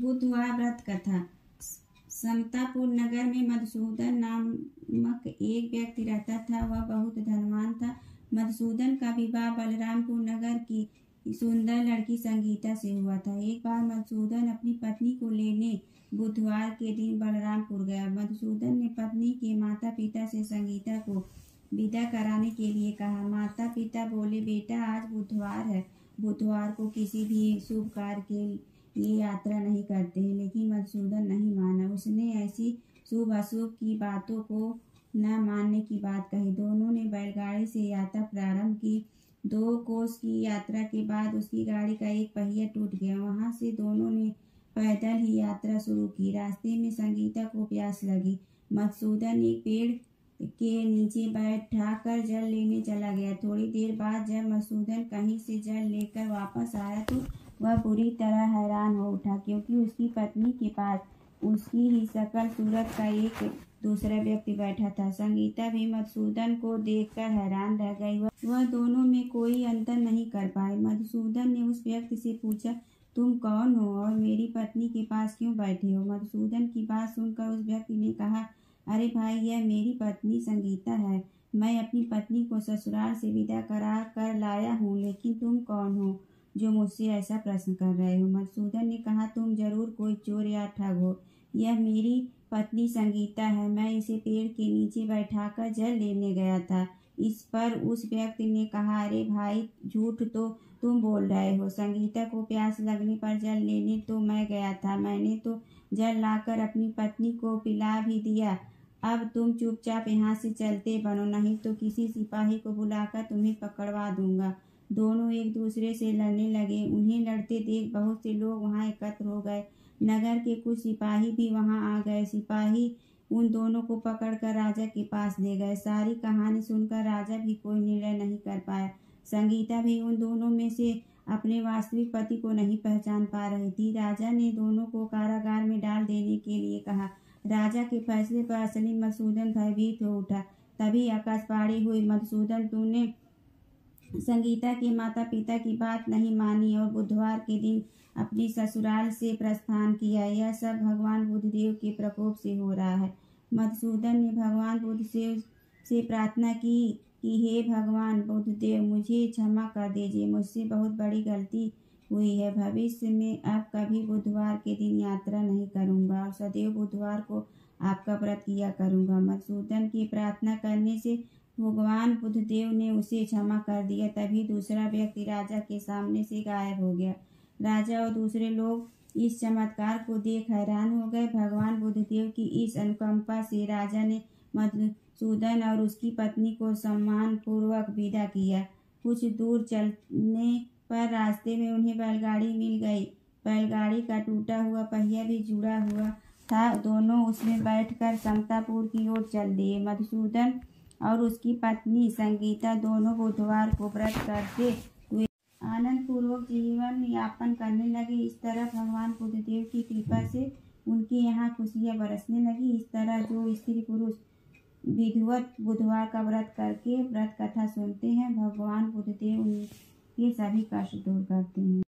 बुधवार व्रत कथा। समतापुर नगर में मधुसूदन नामक एक व्यक्ति रहता था, वह बहुत धनवान था। मधुसूदन का विवाह बलरामपुर नगर की सुंदर लड़की संगीता से हुआ था। एक बार मधुसूदन अपनी पत्नी को लेने बुधवार के दिन बलरामपुर गया। मधुसूदन ने पत्नी के माता पिता से संगीता को विदा कराने के लिए कहा। माता पिता बोले, बेटा, आज बुधवार है। बुधवार को किसी भी शुभ कार्य के लिए यात्रा नहीं करते हैं। लेकिन मधुसूदन नहीं माना। उसने ऐसी शुभ अशुभ की बातों को न मानने की बात कही। दोनों ने बैलगाड़ी से यात्रा प्रारंभ की। दो कोस की यात्रा के बाद उसकी गाड़ी का एक पहिया टूट गया। वहाँ से दोनों ने पैदल ही यात्रा शुरू की। रास्ते में संगीता को प्यास लगी। मधुसूदन एक पेड़ के नीचे बैठा कर जल लेने चला गया। थोड़ी देर बाद जब मधुसूदन कहीं से जल लेकर वापस आया तो वह बुरी तरह हैरान हो उठा, क्योंकि उसकी पत्नी के पास उसकी ही सकल सूरत का एक दूसरा व्यक्ति बैठा था। संगीता भी मधुसूदन को देखकर हैरान रह गई। वह दोनों में कोई अंतर नहीं कर पाए। मधुसूदन ने उस व्यक्ति से पूछा, तुम कौन हो और मेरी पत्नी के पास क्यों बैठे हो? मधुसूदन की बात सुनकर उस व्यक्ति ने कहा अरे भाई, यह मेरी पत्नी संगीता है। मैं अपनी पत्नी को ससुराल से विदा करा कर लाया हूँ, लेकिन तुम कौन हो जो मुझसे ऐसा प्रश्न कर रहे हो? मधुसूदन ने कहा, तुम ज़रूर कोई चोर या ठग। हो यह मेरी पत्नी संगीता है। मैं इसे पेड़ के नीचे बैठाकर जल लेने गया था। इस पर उस व्यक्ति ने कहा, अरे भाई, झूठ तो तुम बोल रहे हो। संगीता को प्यास लगने पर जल लेने तो मैं गया था। मैंने तो जल लाकर अपनी पत्नी को पिला भी दिया। अब तुम चुपचाप यहाँ से चलते बनो, नहीं तो किसी सिपाही को बुलाकर तुम्हें पकड़वा दूँगा। दोनों एक दूसरे से लड़ने लगे, उन्हें लड़ते देख बहुत से लोग वहाँ एकत्र हो गए। नगर के कुछ सिपाही भी वहाँ आ गए। सिपाही उन दोनों को पकड़कर राजा के पास ले गए। सारी कहानी सुनकर राजा भी कोई निर्णय नहीं कर पाया। संगीता भी उन दोनों में से अपने वास्तविक पति को नहीं पहचान पा रही थी। राजा ने दोनों को कारागार में डाल देने के लिए कहा। राजा के फैसले पर असली मधुसूदन भयभीत हो उठा। तभी आकाशवाणी हुई मधुसूदन तूने संगीता के माता पिता की बात नहीं मानी और बुधवार के दिन अपनी ससुराल से प्रस्थान किया। यह सब भगवान बुद्धदेव के प्रकोप से हो रहा है। मधुसूदन ने भगवान बुद्ध से से प्रार्थना की कि, हे भगवान बुद्धदेव मुझे क्षमा कर दीजिए। मुझसे बहुत बड़ी गलती हुई है। भविष्य में अब कभी बुधवार के दिन यात्रा नहीं करूँगा और सदैव बुधवार को आपका व्रत किया करूँगा। मधुसूदन की प्रार्थना करने से भगवान बुद्धदेव ने उसे क्षमा कर दिया, तभी दूसरा व्यक्ति राजा के सामने से गायब हो गया। राजा और दूसरे लोग इस चमत्कार को देख हैरान हो गए। भगवान बुद्धदेव की इस अनुकंपा से राजा ने मधुसूदन और उसकी पत्नी को सम्मान पूर्वक विदा किया। कुछ दूर चलने पर रास्ते में उन्हें बैलगाड़ी मिल गई। बैलगाड़ी का टूटा हुआ पहिया भी जुड़ा हुआ था। दोनों उसमें बैठकर समतापुर की ओर चल दिए। मधुसूदन और उसकी पत्नी संगीता दोनों बुधवार को व्रत करते हुए आनंद पूर्वक जीवन यापन करने लगे। इस तरह भगवान बुद्धदेव की कृपा से उनके यहाँ खुशियाँ बरसने लगी। इस तरह जो स्त्री पुरुष विधिवत बुधवार का व्रत करके व्रत कथा सुनते हैं, भगवान बुद्धदेव ये सभी कष्ट दूर करते हैं।